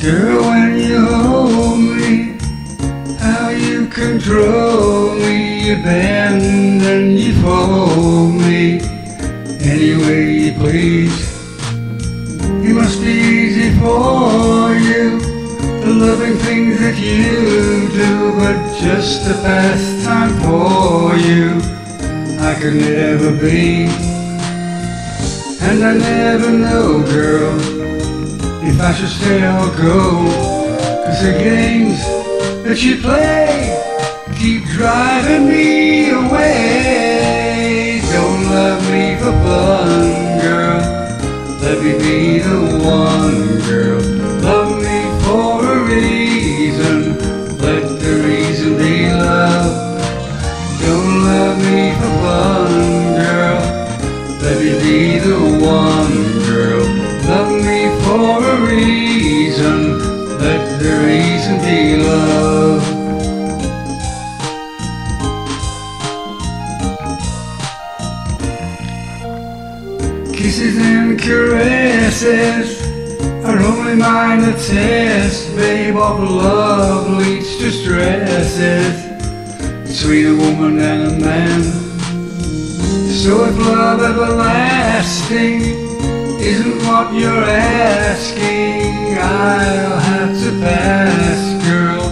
Girl, when you hold me, how you control me, you bend and you fold me any way you please. It must be easy for you, the loving things that you do, but just a pastime for you. I could never be, and I never know, girl, if I should stay or go. Cause the games that you play keep driving me away. Reason. Let the reason be love. Kisses and caresses are only minor tests, babe. Of love leads to stresses. Between a woman and a man. So if love everlasting isn't what you're asking, I'll have to pass, girl.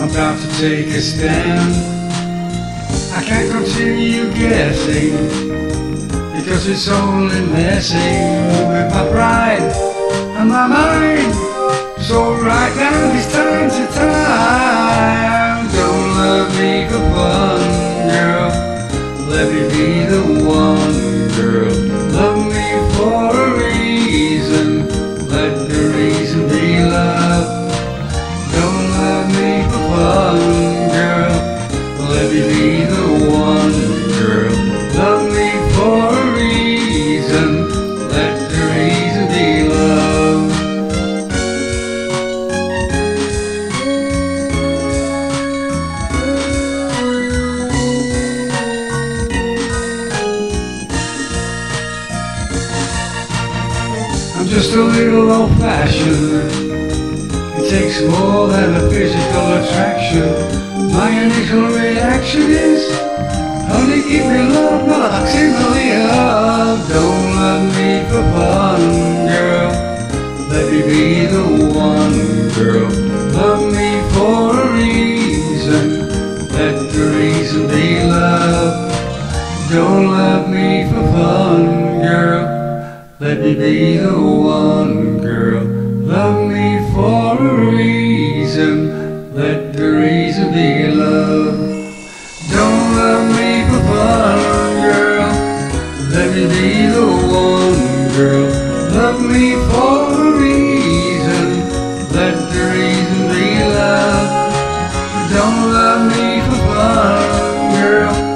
I'm about to take a stand. I can't continue guessing because it's only messing with my I'm just a little old fashioned. It takes more than a physical attraction. My initial reaction is Honey, give me love, not accidentally let me be the one girl. Love me for a reason, let the reason be love. Don't love me for fun, girl. Let me be the one girl. Love me for a reason, let the reason be love. Don't love me for fun, girl.